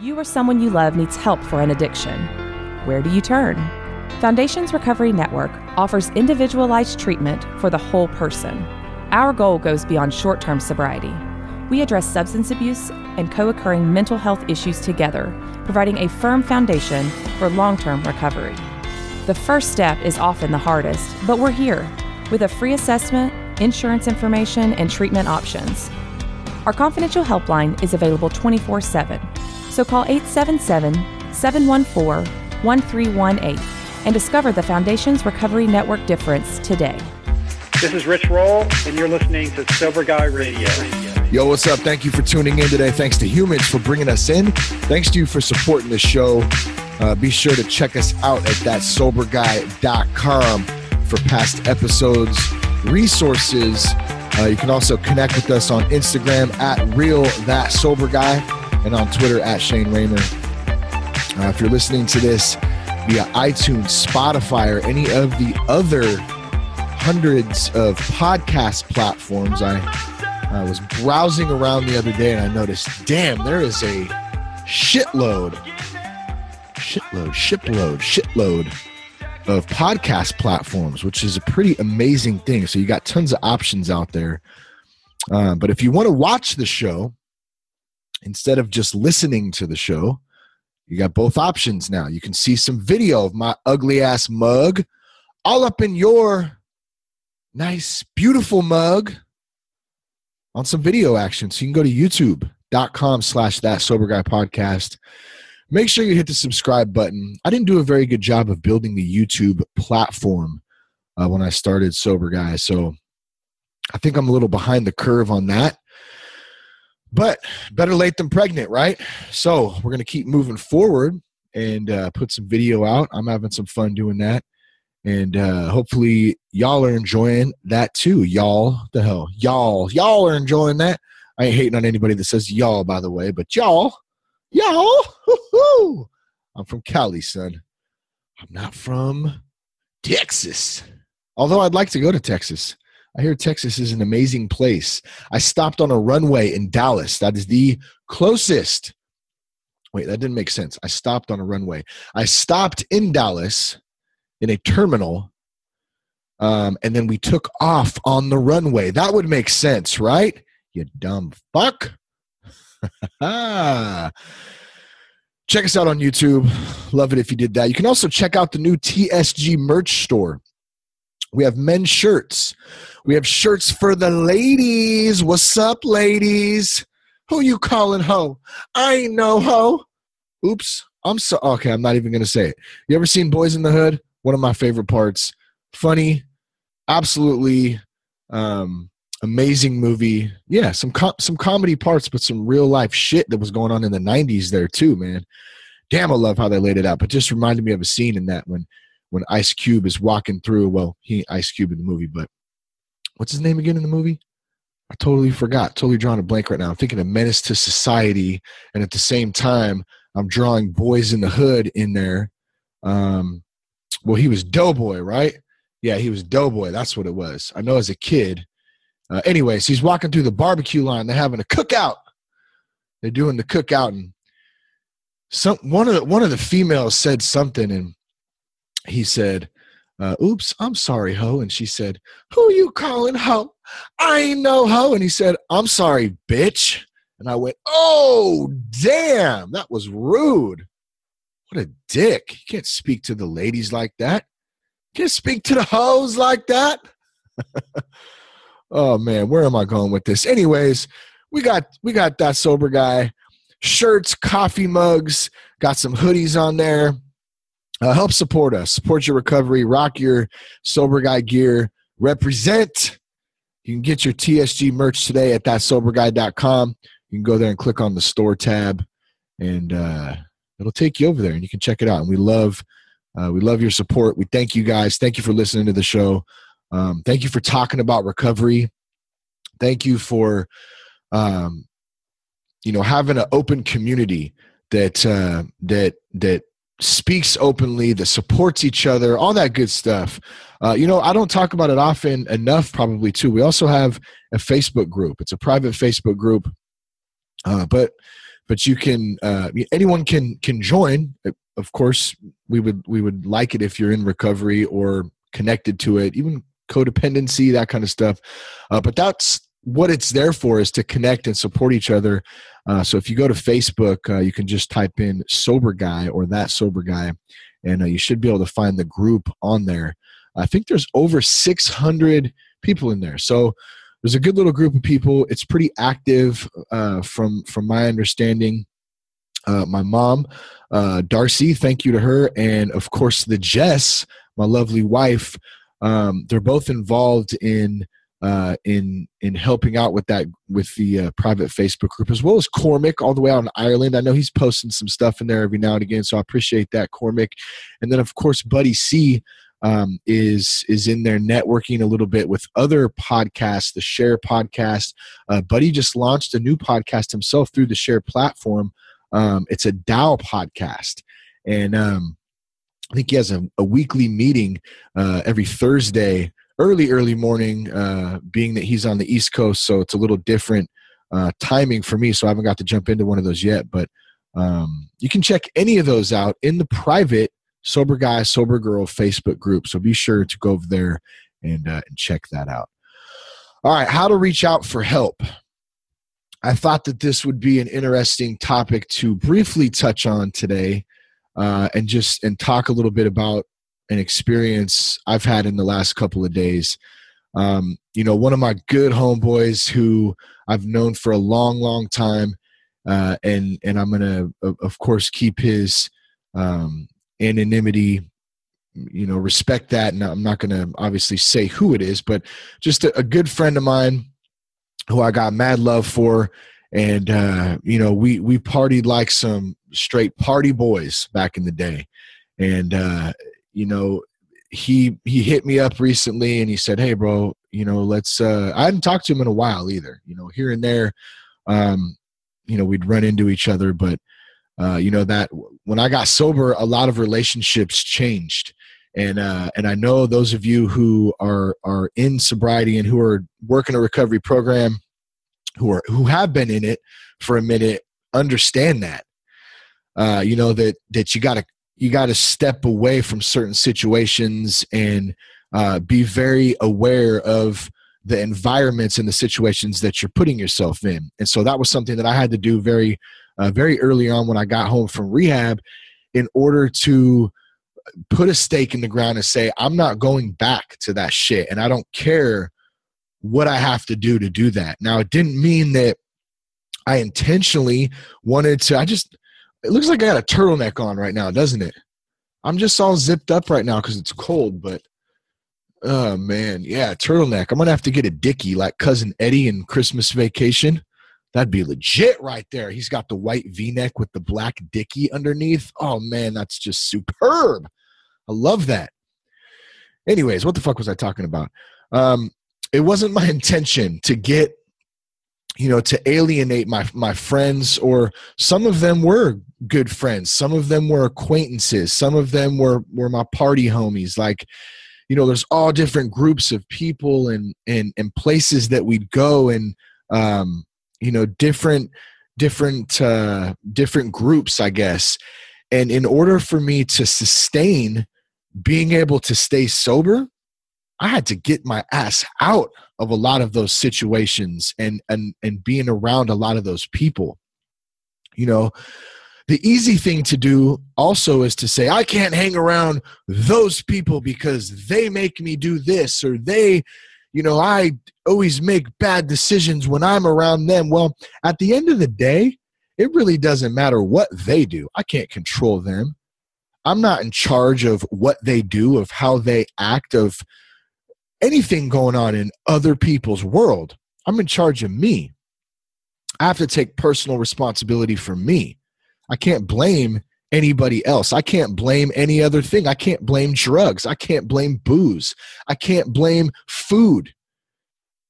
You or someone you love needs help for an addiction. Where do you turn? Foundations Recovery Network offers individualized treatment for the whole person. Our goal goes beyond short term sobriety. We address substance abuse and co occurring mental health issues together, providing a firm foundation for long term recovery. The first step is often the hardest, but we're here with a free assessment, insurance information, and treatment options. Our confidential helpline is available 24 7 so call 877 714 1318 and discover the Foundations Recovery Network difference today. This is Rich Roll, and you're listening to Sober Guy Radio. Yo, what's up? Thank you for tuning in today. Thanks to Humans for bringing us in. Thanks to you for supporting the show. Uh, be sure to check us out at thatsoberguy.com for past episodes, resources. Uh, you can also connect with us on Instagram at Real That Sober Guy and on Twitter at Shane Ramer. Uh, if you're listening to this via iTunes, Spotify, or any of the other hundreds of podcast platforms, I I was browsing around the other day and I noticed, damn, there is a shitload, shitload, shipload, shitload of podcast platforms, which is a pretty amazing thing. So you got tons of options out there. Uh, but if you want to watch the show, instead of just listening to the show, you got both options now. You can see some video of my ugly ass mug all up in your nice, beautiful mug on some video action. So you can go to youtube.com slash that sober guy podcast. Make sure you hit the subscribe button. I didn't do a very good job of building the YouTube platform uh, when I started Sober Guy. So I think I'm a little behind the curve on that. But better late than pregnant, right? So we're going to keep moving forward and uh, put some video out. I'm having some fun doing that. And uh, hopefully, y'all are enjoying that too. Y'all, the hell, y'all, y'all are enjoying that. I ain't hating on anybody that says y'all, by the way, but y'all, y'all, hoo I'm from Cali, son. I'm not from Texas. Although I'd like to go to Texas. I hear Texas is an amazing place. I stopped on a runway in Dallas. That is the closest. Wait, that didn't make sense. I stopped on a runway. I stopped in Dallas in a terminal, um, and then we took off on the runway. That would make sense, right? You dumb fuck. check us out on YouTube. Love it if you did that. You can also check out the new TSG merch store. We have men's shirts. We have shirts for the ladies. What's up, ladies? Who you calling ho? I ain't no ho. Oops. I'm so okay. I'm not even gonna say it. You ever seen Boyz n the Hood? One of my favorite parts. Funny, absolutely um, amazing movie. Yeah, some com- some comedy parts, but some real life shit that was going on in the '90s there too, man. Damn, I love how they laid it out. But just reminded me of a scene in that when when Ice Cube is walking through. Well, he Ice Cube in the movie, but what's his name again in the movie? I totally forgot. Totally drawing a blank right now. I'm thinking of Menace to Society, and at the same time, I'm drawing Boyz n the Hood in there. Um, well, he was Doughboy, right? Yeah, he was Doughboy. That's what it was. I know as a kid. Uh, anyways, he's walking through the barbecue line. They're having a cookout. They're doing the cookout, and some one of the, one of the females said something, and he said, uh, oops, I'm sorry, ho. And she said, who you calling ho? I ain't no ho. And he said, I'm sorry, bitch. And I went, oh, damn, that was rude. What a dick. You can't speak to the ladies like that. You can't speak to the hoes like that. oh man, where am I going with this? Anyways, we got we got that sober guy shirts, coffee mugs, got some hoodies on there. Uh, help support us, support your recovery, rock your sober guy gear, represent. You can get your TSG merch today at thatsoberguy.com. You can go there and click on the store tab, and uh, it'll take you over there, and you can check it out. And we love, uh, we love your support. We thank you guys. Thank you for listening to the show. Um, thank you for talking about recovery. Thank you for, um, you know, having an open community that uh, that that speaks openly, that supports each other, all that good stuff. Uh, you know, I don't talk about it often enough, probably too. We also have a Facebook group. It's a private Facebook group, uh, but but you can uh, anyone can can join. Of course, we would we would like it if you're in recovery or connected to it, even codependency, that kind of stuff. Uh, but that's what it's there for is to connect and support each other. Uh, so if you go to Facebook, uh, you can just type in sober guy or that sober guy, and uh, you should be able to find the group on there. I think there's over 600 people in there. So there's a good little group of people. It's pretty active uh, from from my understanding. Uh, my mom, uh, Darcy, thank you to her, and of course the Jess, my lovely wife. Um, they're both involved in uh, in in helping out with that with the uh, private Facebook group as well as Cormac all the way out in Ireland. I know he's posting some stuff in there every now and again, so I appreciate that Cormac. And then of course Buddy C um, is is in there networking a little bit with other podcasts. The Share podcast, uh, Buddy just launched a new podcast himself through the Share platform. Um, it's a DAO podcast, and um, I think he has a, a weekly meeting uh, every Thursday early, early morning, uh, being that he's on the East Coast, so it's a little different uh, timing for me. So I haven't got to jump into one of those yet. But um, you can check any of those out in the private Sober Guy, Sober Girl Facebook group. So be sure to go over there and, uh, and check that out. All right, how to reach out for help. I thought that this would be an interesting topic to briefly touch on today, uh, and just and talk a little bit about an experience I've had in the last couple of days. Um, you know, one of my good homeboys who I've known for a long, long time, uh, and and I'm gonna, of course, keep his um, anonymity. You know, respect that, and I'm not gonna obviously say who it is, but just a, a good friend of mine who I got mad love for, and uh, you know, we we partied like some straight party boys back in the day, and uh, you know, he he hit me up recently and he said, "Hey, bro, you know, let's." Uh, I hadn't talked to him in a while either. You know, here and there, um, you know, we'd run into each other, but uh, you know that when I got sober, a lot of relationships changed, and uh, and I know those of you who are are in sobriety and who are working a recovery program, who are who have been in it for a minute, understand that. Uh, you know that that you got to you got to step away from certain situations and uh, be very aware of the environments and the situations that you're putting yourself in. And so that was something that I had to do very, uh, very early on when I got home from rehab in order to put a stake in the ground and say, I'm not going back to that shit. And I don't care what I have to do to do that. Now, it didn't mean that I intentionally wanted to, I just, it looks like I got a turtleneck on right now, doesn't it? I'm just all zipped up right now because it's cold, but oh man, yeah, turtleneck. I'm gonna have to get a dicky like cousin Eddie in Christmas Vacation. That'd be legit right there. He's got the white V-neck with the black dicky underneath. Oh man, that's just superb. I love that. Anyways, what the fuck was I talking about? Um, it wasn't my intention to get you know to alienate my my friends or some of them were good friends. Some of them were acquaintances. Some of them were were my party homies. Like you know there's all different groups of people and and and places that we'd go and um you know different different uh different groups i guess. And in order for me to sustain being able to stay sober I had to get my ass out of a lot of those situations and and and being around a lot of those people. You know, the easy thing to do also is to say I can't hang around those people because they make me do this or they you know, I always make bad decisions when I'm around them. Well, at the end of the day, it really doesn't matter what they do. I can't control them. I'm not in charge of what they do, of how they act, of anything going on in other people's world. I'm in charge of me. I have to take personal responsibility for me. I can't blame anybody else. I can't blame any other thing. I can't blame drugs. I can't blame booze. I can't blame food.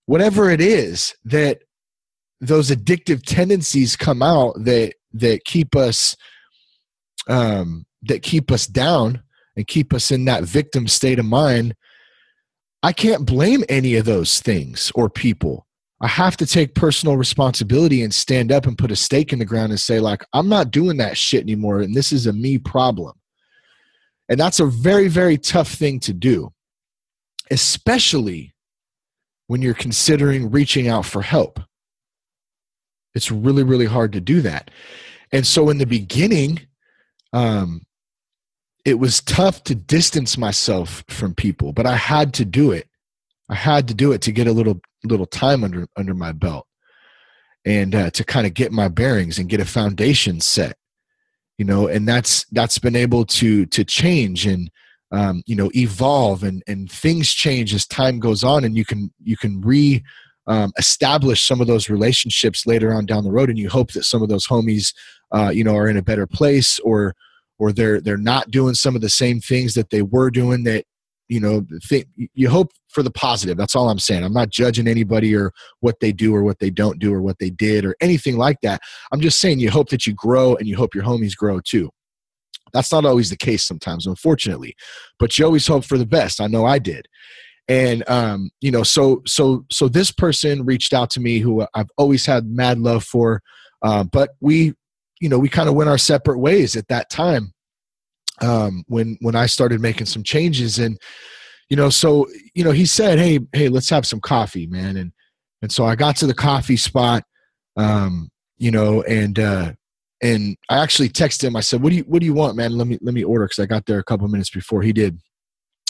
Whatever it is that those addictive tendencies come out that that keep us um that keep us down and keep us in that victim state of mind I can't blame any of those things or people. I have to take personal responsibility and stand up and put a stake in the ground and say, like, I'm not doing that shit anymore. And this is a me problem. And that's a very, very tough thing to do, especially when you're considering reaching out for help. It's really, really hard to do that. And so in the beginning, um, it was tough to distance myself from people, but I had to do it. I had to do it to get a little little time under under my belt, and uh, to kind of get my bearings and get a foundation set. You know, and that's that's been able to to change and um, you know evolve and and things change as time goes on, and you can you can re um, establish some of those relationships later on down the road, and you hope that some of those homies, uh, you know, are in a better place or or they're they're not doing some of the same things that they were doing that you know think you hope for the positive. That's all i'm saying. I'm not judging anybody or what they do or what they don't do or what they did or anything like that. I'm just saying you hope that you grow and you hope your homies grow too. That's not always the case sometimes unfortunately but you always hope for the best. I know i did. And um you know so so so this person reached out to me who i've always had mad love for uh, but we you know we kind of went our separate ways at that time um, when when I started making some changes and you know so you know he said hey hey let's have some coffee man. And and so I got to the coffee spot um, you know and uh, and I actually texted him. I said what do you what do you want man? Let me let me order because I got there a couple minutes before he did.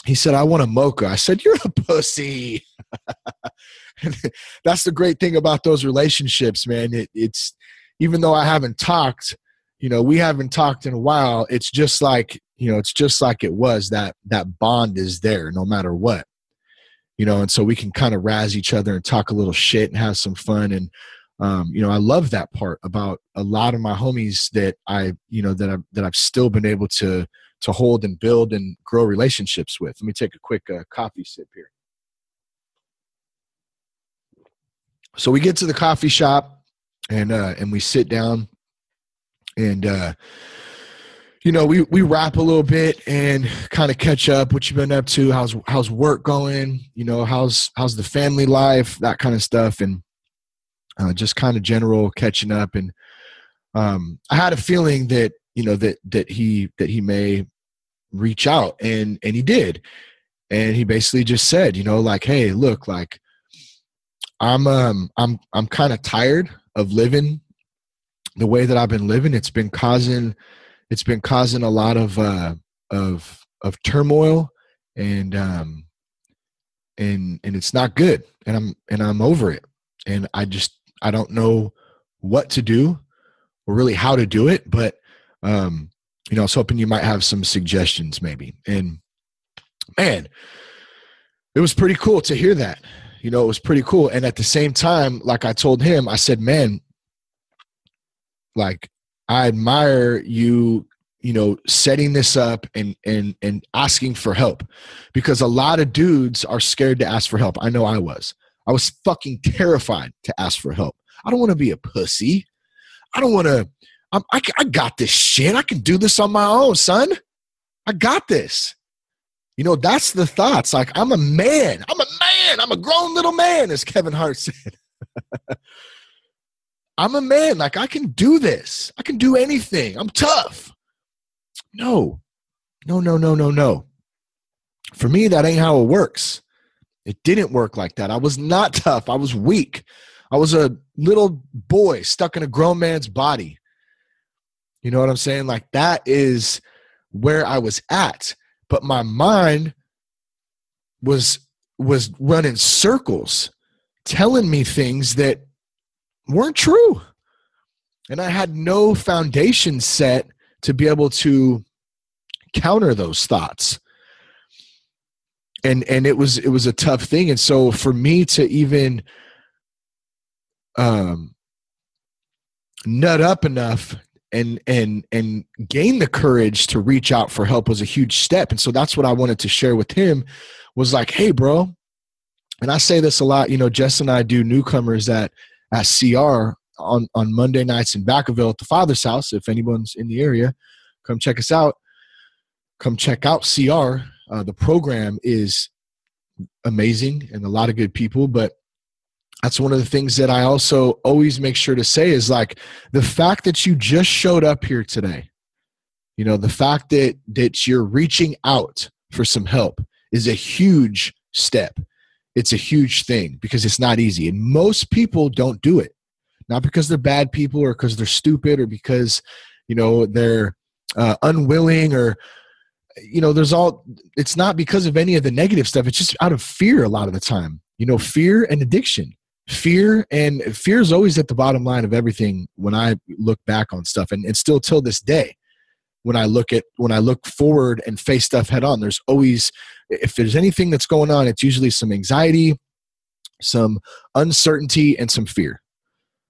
He said I want a mocha. I said you're a pussy. That's the great thing about those relationships man. It, it's even though I haven't talked, you know, we haven't talked in a while. It's just like, you know, it's just like it was that that bond is there no matter what. You know, and so we can kind of razz each other and talk a little shit and have some fun. And um, you know, I love that part about a lot of my homies that I, you know, that I've that I've still been able to to hold and build and grow relationships with. Let me take a quick uh, coffee sip here. So we get to the coffee shop and uh, and we sit down and uh, you know we we rap a little bit and kind of catch up what you've been up to how's how's work going you know how's how's the family life that kind of stuff and uh, just kind of general catching up. And um, i had a feeling that you know that that he that he may reach out and and he did. And he basically just said you know like hey look like i'm um i'm i'm kind of tired of living the way that I've been living, it's been causing it's been causing a lot of uh, of of turmoil and um, and and it's not good and I'm and I'm over it. And I just I don't know what to do or really how to do it but um, you know I was hoping you might have some suggestions maybe. And man it was pretty cool to hear that you know, it was pretty cool. And at the same time, like I told him, I said, man, like I admire you, you know, setting this up and and and asking for help. Because a lot of dudes are scared to ask for help. I know I was. I was fucking terrified to ask for help. I don't want to be a pussy. I don't want to. I, I got this shit. I can do this on my own, son. I got this. You know, that's the thoughts. Like, I'm a man. I'm a man. I'm a grown little man, as Kevin Hart said. I'm a man. Like, I can do this. I can do anything. I'm tough. No, no, no, no, no, no. For me, that ain't how it works. It didn't work like that. I was not tough. I was weak. I was a little boy stuck in a grown man's body. You know what I'm saying? Like, that is where I was at but my mind was was running circles telling me things that weren't true. And i had no foundation set to be able to counter those thoughts. And and it was it was a tough thing. And so for me to even um nut up enough and and and gain the courage to reach out for help was a huge step. And so that's what i wanted to share with him was like hey bro. And i say this a lot you know jess and i do newcomers at at cr on on monday nights in vacaville at the father's house. If anyone's in the area come check us out. Come check out cr uh, the program is amazing and a lot of good people but that's one of the things that I also always make sure to say is like the fact that you just showed up here today, you know, the fact that that you're reaching out for some help is a huge step. It's a huge thing because it's not easy. And most people don't do it. Not because they're bad people or because they're stupid or because, you know, they're uh, unwilling or you know there's all it's not because of any of the negative stuff it's just out of fear a lot of the time you know fear and addiction fear and fear is always at the bottom line of everything when i look back on stuff and, and still till this day when i look at when i look forward and face stuff head on there's always if there's anything that's going on it's usually some anxiety some uncertainty and some fear.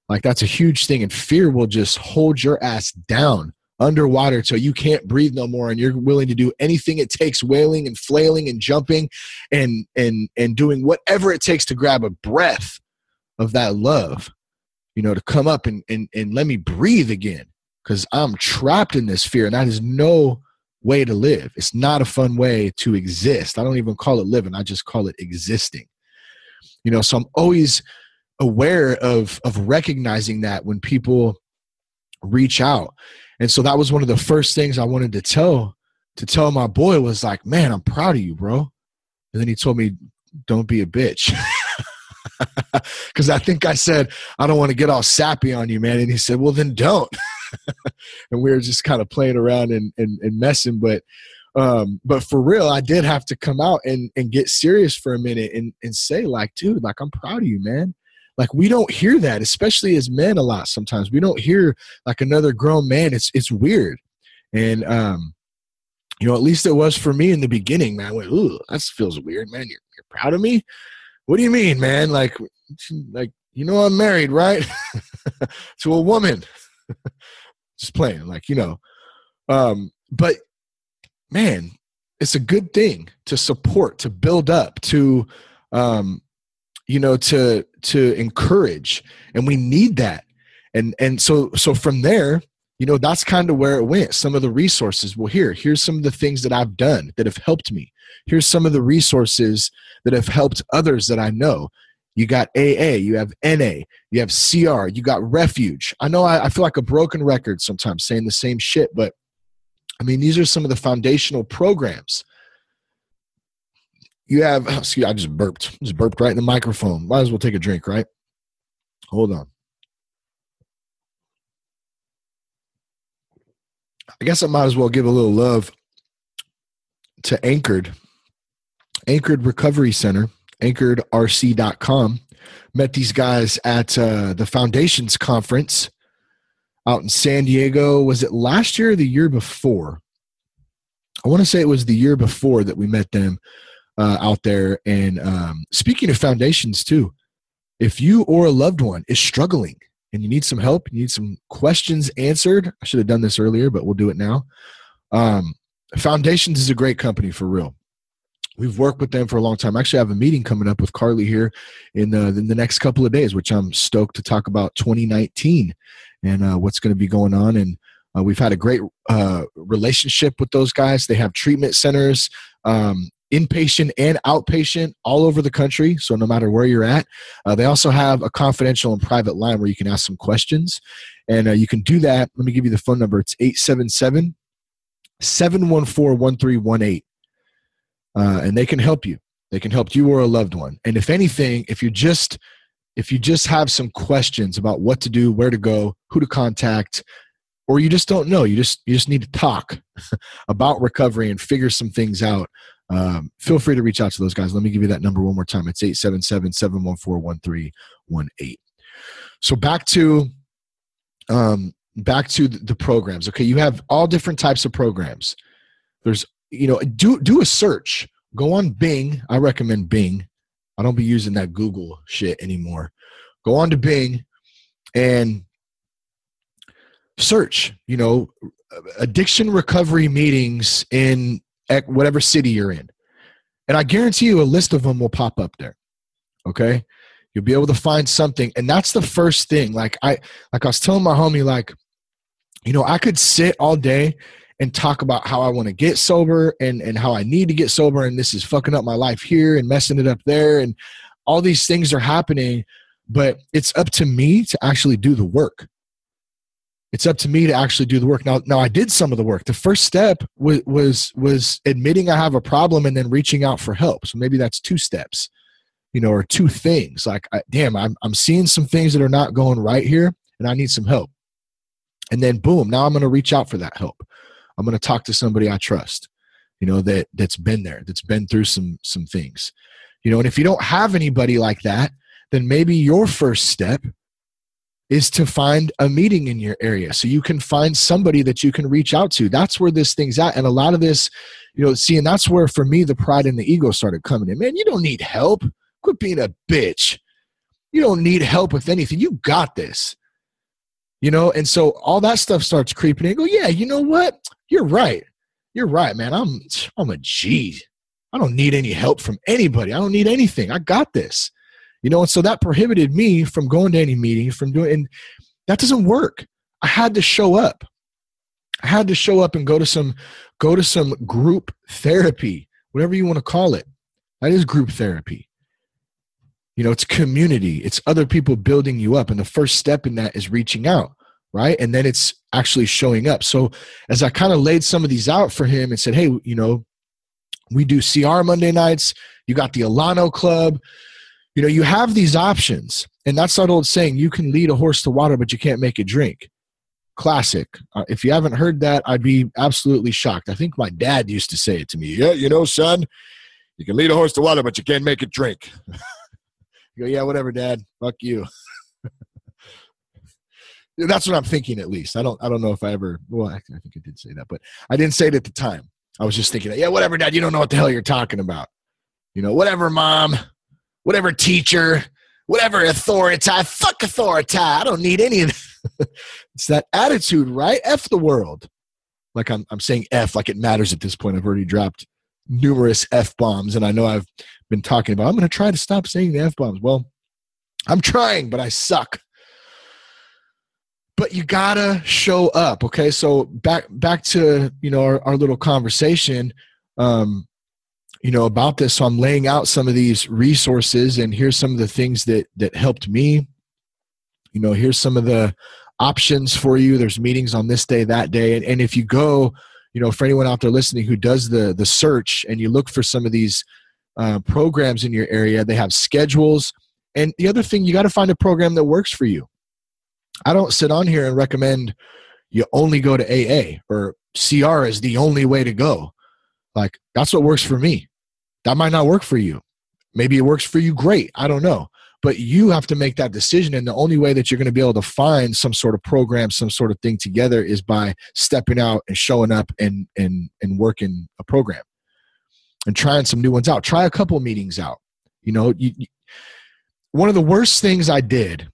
Like that's a huge thing and fear will just hold your ass down underwater till you can't breathe no more and you're willing to do anything it takes wailing and flailing and jumping and and and doing whatever it takes to grab a breath of that love you know to come up and and, and let me breathe again because i'm trapped in this fear and that is no way to live. It's not a fun way to exist. I don't even call it living. I just call it existing. You know so i'm always aware of of recognizing that when people reach out. And so that was one of the first things I wanted to tell to tell my boy was like, "Man, I'm proud of you, bro." And then he told me, "Don't be a bitch." Cuz I think I said, "I don't want to get all sappy on you, man." And he said, "Well, then don't." and we were just kind of playing around and, and, and messing, but um, but for real, I did have to come out and, and get serious for a minute and, and say, like, dude, like, I'm proud of you, man. Like we don't hear that especially as men a lot sometimes. We don't hear like another grown man. It's it's weird. And um you know at least it was for me in the beginning man. I went ooh that feels weird man. You're, you're proud of me what do you mean man? Like like you know i'm married right? To a woman. Just playing like you know. Um but man it's a good thing to support to build up to um you know to to encourage. And we need that. And and so so from there you know that's kind of where it went. Some of the resources well here here's some of the things that i've done that have helped me here's some of the resources that have helped others that i know you got aa you have na you have cr you got refuge i know I, I feel like a broken record sometimes saying the same shit but i mean these are some of the foundational programs you have excuse I just burped. Just burped right in the microphone. Might as well take a drink, right? Hold on. I guess I might as well give a little love to Anchored. Anchored Recovery Center, anchoredrc.com. Met these guys at uh, the Foundations Conference out in San Diego. Was it last year or the year before? I want to say it was the year before that we met them uh, out there. And um, speaking of foundations, too, if you or a loved one is struggling and you need some help, you need some questions answered, I should have done this earlier, but we'll do it now. Um, foundations is a great company for real. We've worked with them for a long time. Actually, I have a meeting coming up with Carly here in, uh, in the next couple of days, which I'm stoked to talk about 2019 and uh, what's going to be going on. And uh, we've had a great uh, relationship with those guys. They have treatment centers um, inpatient and outpatient all over the country. So no matter where you're at, uh, they also have a confidential and private line where you can ask some questions. And uh, you can do that. Let me give you the phone number. It's 877 714 1318. Uh, and they can help you. They can help you or a loved one. And if anything, if you just if you just have some questions about what to do, where to go, who to contact, or you just don't know, you just you just need to talk about recovery and figure some things out um, feel free to reach out to those guys. Let me give you that number one more time. It's 877 714 1318. So back to um, back to the programs. Okay, you have all different types of programs. There's you know do do a search. Go on Bing. I recommend Bing. I don't be using that Google shit anymore. Go on to Bing and search. You know, addiction recovery meetings in at whatever city you're in. And I guarantee you a list of them will pop up there. Okay? You'll be able to find something. And that's the first thing. Like I like I was telling my homie, like, you know, I could sit all day and talk about how I want to get sober and, and how I need to get sober and this is fucking up my life here and messing it up there and all these things are happening. but it's up to me to actually do the work it's up to me to actually do the work now now i did some of the work the first step was was was admitting i have a problem and then reaching out for help so maybe that's two steps you know or two things like I, damn I'm, I'm seeing some things that are not going right here and i need some help. And then boom now i'm going to reach out for that help. I'm going to talk to somebody i trust you know that that's been there that's been through some some things. You know and if you don't have anybody like that then maybe your first step is to find a meeting in your area so you can find somebody that you can reach out to. That's where this thing's at and a lot of this you know see and that's where for me the pride and the ego started coming in. Man you don't need help quit being a bitch. You don't need help with anything. You got this. You know and so all that stuff starts creeping in. Go yeah you know what? You're right. You're right man. I'm i'm a g. I don't need any help from anybody. I don't need anything. I got this. You know and so that prohibited me from going to any meetings from doing and that doesn't work. I had to show up. I had to show up and go to some go to some group therapy whatever you want to call it. That is group therapy you know it's community it's other people building you up and the first step in that is reaching out right and then it's actually showing up so as i kind of laid some of these out for him and said hey you know we do cr monday nights you got the alano club you know, you have these options, and that's that old saying: you can lead a horse to water, but you can't make it drink. Classic. Uh, if you haven't heard that, I'd be absolutely shocked. I think my dad used to say it to me. Yeah, you know, son, you can lead a horse to water, but you can't make it drink. you go, yeah, whatever, dad. Fuck you. that's what I'm thinking at least. I don't I don't know if I ever well I, think I did say that, but I didn't say it at the time. I was just thinking, yeah, whatever, dad, you don't know what the hell you're talking about. You know, whatever, mom whatever teacher, whatever authority. Fuck authority. I don't need any of that. it's that attitude, right? F the world. Like I'm, I'm saying F like it matters at this point. I've already dropped numerous F bombs, and I know I've been talking about. I'm going to try to stop saying the F bombs. Well, I'm trying, but I suck. But you gotta show up, okay? So back back to you know our, our little conversation. Um, you know about this so i'm laying out some of these resources and here's some of the things that that helped me you know here's some of the options for you there's meetings on this day that day and, and if you go you know for anyone out there listening who does the the search and you look for some of these uh, programs in your area they have schedules and the other thing you got to find a program that works for you i don't sit on here and recommend you only go to aa or cr is the only way to go like that's what works for me that might not work for you. Maybe it works for you great. I don't know. But you have to make that decision. And the only way that you're going to be able to find some sort of program, some sort of thing together is by stepping out and showing up and and and working a program and trying some new ones out. Try a couple meetings out. You know, you, you, one of the worst things I did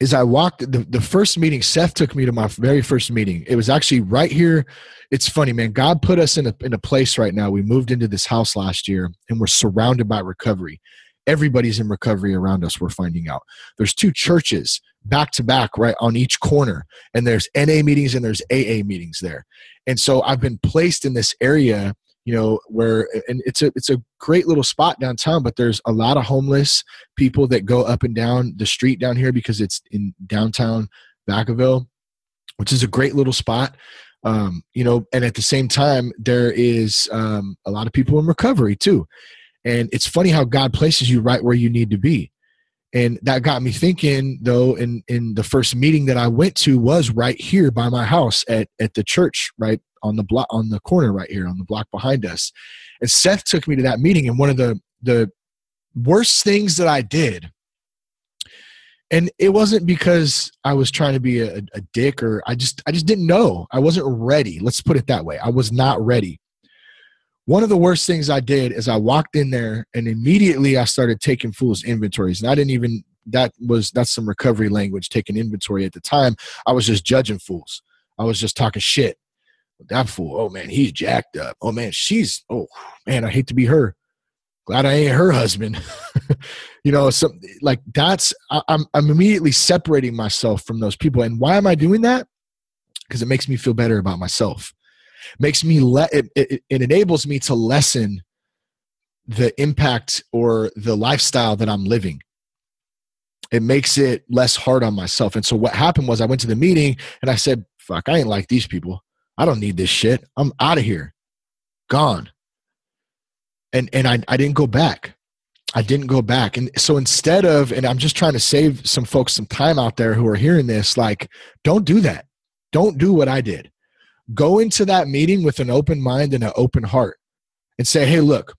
is I walked the, the first meeting, Seth took me to my very first meeting. It was actually right here it's funny, man. God put us in a in a place right now. We moved into this house last year, and we're surrounded by recovery. Everybody's in recovery around us. We're finding out. There's two churches back to back, right on each corner, and there's NA meetings and there's AA meetings there. And so I've been placed in this area, you know, where and it's a it's a great little spot downtown, but there's a lot of homeless people that go up and down the street down here because it's in downtown Vacaville, which is a great little spot. Um, you know and at the same time there is um, a lot of people in recovery too. And it's funny how god places you right where you need to be. And that got me thinking though in in the first meeting that i went to was right here by my house at at the church right on the block on the corner right here on the block behind us. And seth took me to that meeting and one of the the worst things that i did and it wasn't because i was trying to be a, a, dick or i just i just didn't know. I wasn't ready. Let's put it that way. I was not ready. One of the worst things i did is i walked in there and immediately i started taking fools inventories. And i didn't even that was that's some recovery language taking inventory at the time. I was just judging fools. I was just talking shit that fool oh man he's jacked up oh man she's oh man i hate to be her glad I ain't her husband. you know, so like that's I'm I'm immediately separating myself from those people. And why am I doing that? Because it makes me feel better about myself. Makes me let it, it, it enables me to lessen the impact or the lifestyle that I'm living. it makes it less hard on myself. And so what happened was I went to the meeting and I said, fuck, I ain't like these people. I don't need this shit. I'm out of here. Gone. And and I, I didn't go back. I didn't go back. And so instead of, and I'm just trying to save some folks some time out there who are hearing this, like, don't do that. Don't do what I did. Go into that meeting with an open mind and an open heart and say, hey, look,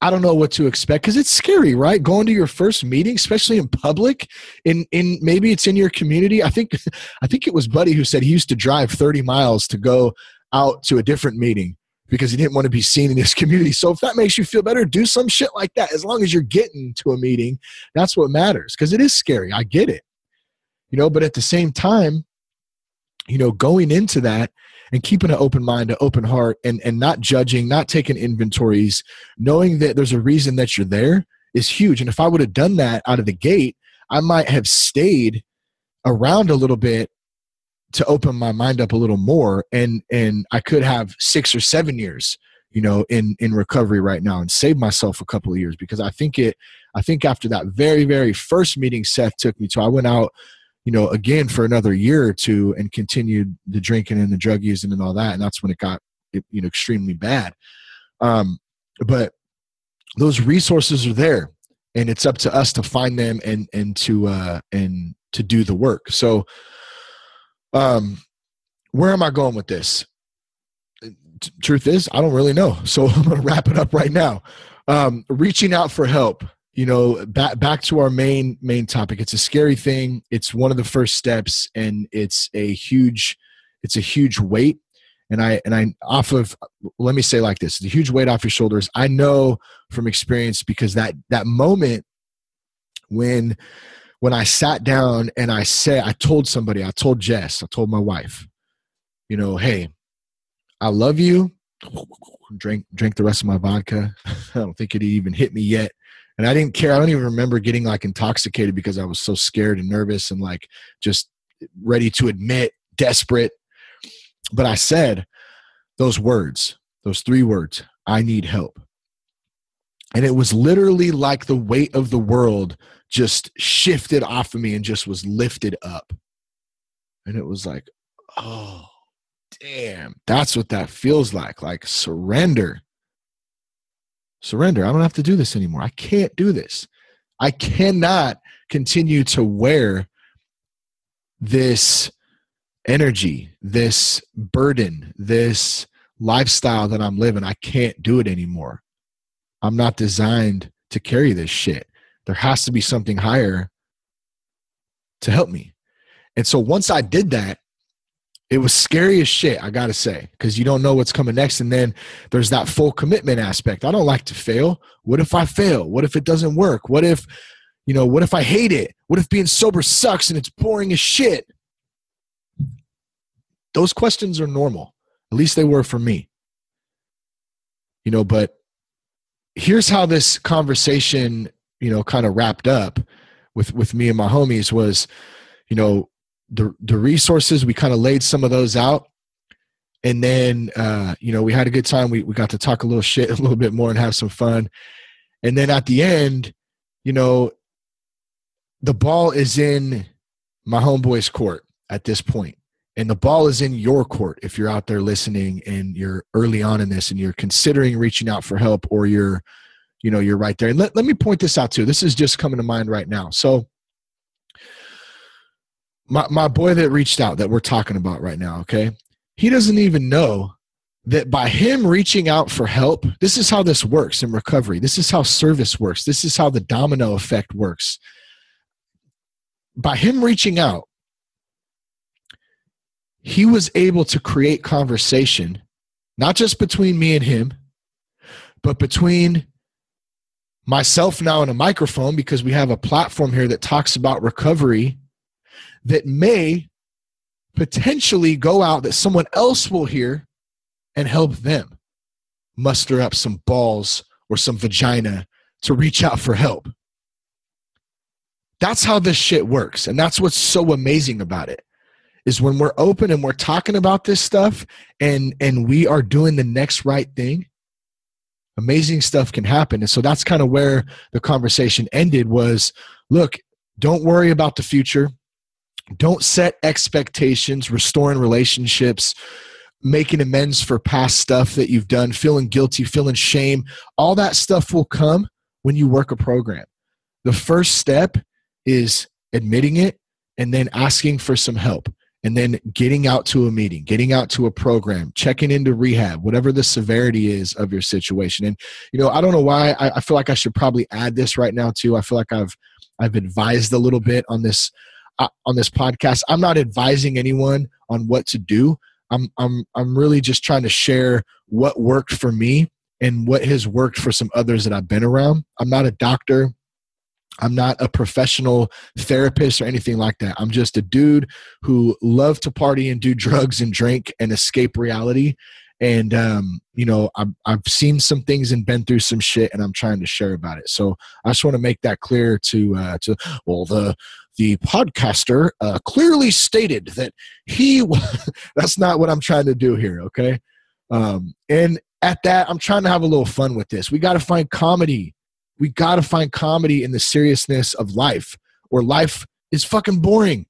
I don't know what to expect because it's scary, right? Going to your first meeting, especially in public, in in maybe it's in your community. I think I think it was Buddy who said he used to drive 30 miles to go out to a different meeting because he didn't want to be seen in his community. So if that makes you feel better, do some shit like that. As long as you're getting to a meeting, that's what matters because it is scary. I get it. You know, but at the same time, you know, going into that and keeping an open mind, an open heart, and and not judging, not taking inventories, knowing that there's a reason that you're there is huge. And if I would have done that out of the gate, I might have stayed around a little bit to open my mind up a little more and and I could have 6 or 7 years you know in in recovery right now and save myself a couple of years because I think it I think after that very very first meeting Seth took me to I went out you know, again for another year or two and continued the drinking and the drug using and all that. And that's when it got, you know, extremely bad. Um, but those resources are there and it's up to us to find them and, and to, uh, and to do the work. So, um, where am I going with this? T- truth is, I don't really know. So I'm going to wrap it up right now. Um, reaching out for help you know back back to our main main topic. It's a scary thing. It's one of the first steps and it's a huge it's a huge weight. And i and i off of let me say like this it's a huge weight off your shoulders. I know from experience because that that moment when when i sat down and i said i told somebody i told jess i told my wife you know hey i love you. Drink drink the rest of my vodka. I don't think it even hit me yet and I didn't care. I don't even remember getting like intoxicated because I was so scared and nervous and like just ready to admit, desperate. But I said those words, those three words I need help. And it was literally like the weight of the world just shifted off of me and just was lifted up. And it was like, oh, damn, that's what that feels like like surrender surrender. I don't have to do this anymore. I can't do this. I cannot continue to wear this energy, this burden, this lifestyle that I'm living. I can't do it anymore. I'm not designed to carry this shit. There has to be something higher to help me. And so once I did that, it was scary as shit i gotta say because you don't know what's coming next and then there's that full commitment aspect. I don't like to fail. What if i fail? What if it doesn't work? What if you know what if i hate it? What if being sober sucks and it's boring as shit? Those questions are normal. At least they were for me. You know but here's how this conversation you know kind of wrapped up with with me and my homies was you know the the resources we kind of laid some of those out. And then uh, you know we had a good time. We, we got to talk a little shit a little bit more and have some fun. And then at the end you know the ball is in my homeboy's court at this point. And the ball is in your court if you're out there listening and you're early on in this and you're considering reaching out for help or you're you know you're right there. And let, let me point this out too. This is just coming to mind right now. So my, my boy that reached out that we're talking about right now, okay? He doesn't even know that by him reaching out for help, this is how this works in recovery. This is how service works. This is how the domino effect works. By him reaching out, he was able to create conversation, not just between me and him, but between myself now and a microphone because we have a platform here that talks about recovery that may potentially go out that someone else will hear and help them muster up some balls or some vagina to reach out for help. That's how this shit works. And that's what's so amazing about it is when we're open and we're talking about this stuff and and we are doing the next right thing amazing stuff can happen and so that's kind of where the conversation ended was look don't worry about the future. Don't set expectations, restoring relationships, making amends for past stuff that you've done, feeling guilty, feeling shame. All that stuff will come when you work a program. The first step is admitting it and then asking for some help and then getting out to a meeting, getting out to a program, checking into rehab, whatever the severity is of your situation. And you know, I don't know why I, I, feel like I should probably add this right now too. I feel like I've I've advised a little bit on this on this podcast. I'm not advising anyone on what to do. I'm I'm I'm really just trying to share what worked for me and what has worked for some others that I've been around. I'm not a doctor. I'm not a professional therapist or anything like that. I'm just a dude who loved to party and do drugs and drink and escape reality. And um, you know, I've I've seen some things and been through some shit, and I'm trying to share about it. So I just want to make that clear to uh, to well the the podcaster uh, clearly stated that he that's not what I'm trying to do here. Okay, um, and at that, I'm trying to have a little fun with this. We got to find comedy we got to find comedy in the seriousness of life or life is fucking boring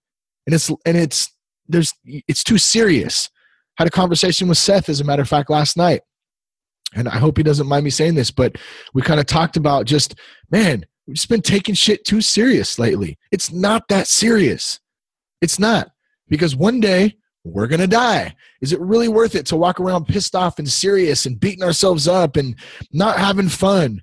and it's and it's there's it's too serious had a conversation with seth as a matter of fact last night and i hope he doesn't mind me saying this but we kind of talked about just man we've just been taking shit too serious lately. It's not that serious. It's not. Because one day we're gonna die. Is it really worth it to walk around pissed off and serious and beating ourselves up and not having fun?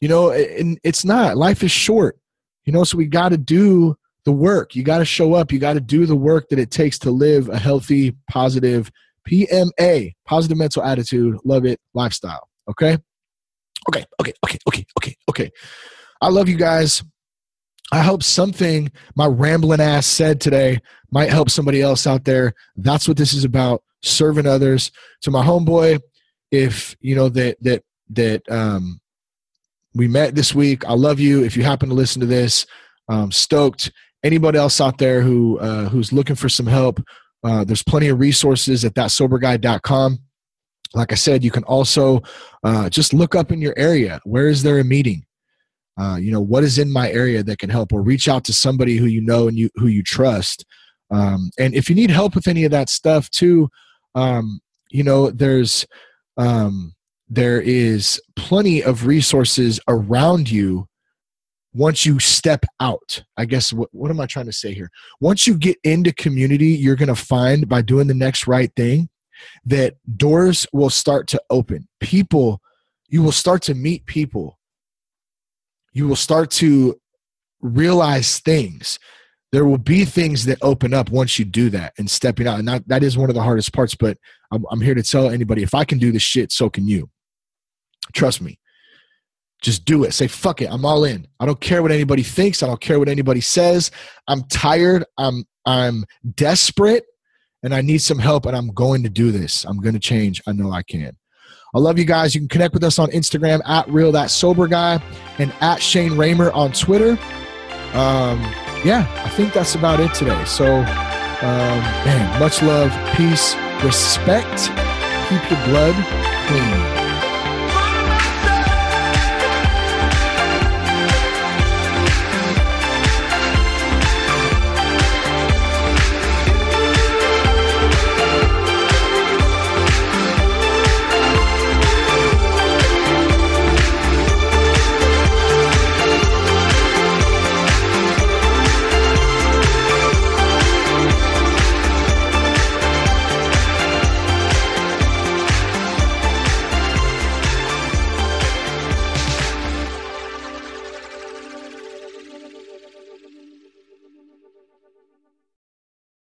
You know and it's not. Life is short. You know so we got to do the work. You got to show up. You got to do the work that it takes to live a healthy positive pma positive mental attitude love it lifestyle. Okay? Okay okay okay okay okay okay i love you guys i hope something my rambling ass said today might help somebody else out there that's what this is about serving others to my homeboy if you know that that that um we met this week. I love you. If you happen to listen to this, um, stoked. Anybody else out there who uh, who's looking for some help, uh, there's plenty of resources at thatsoberguy.com. Like I said, you can also uh, just look up in your area. Where is there a meeting? Uh, you know what is in my area that can help, or reach out to somebody who you know and you who you trust. Um, and if you need help with any of that stuff too, um, you know there's um, there is plenty of resources around you once you step out. I guess what, what am i trying to say here? Once you get into community you're going to find by doing the next right thing that doors will start to open. People you will start to meet people you will start to realize things there will be things that open up once you do that and stepping out and that, that is one of the hardest parts but I'm, I'm here to tell anybody if i can do this shit so can you Trust me. Just do it. Say, fuck it. I'm all in. I don't care what anybody thinks. I don't care what anybody says. I'm tired. I'm I'm desperate and I need some help and I'm going to do this. I'm going to change. I know I can. I love you guys. You can connect with us on Instagram at real that sober guy and at Shane Ramer on Twitter. Um, yeah, I think that's about it today. So, um, man, much love, peace, respect. Keep your blood clean.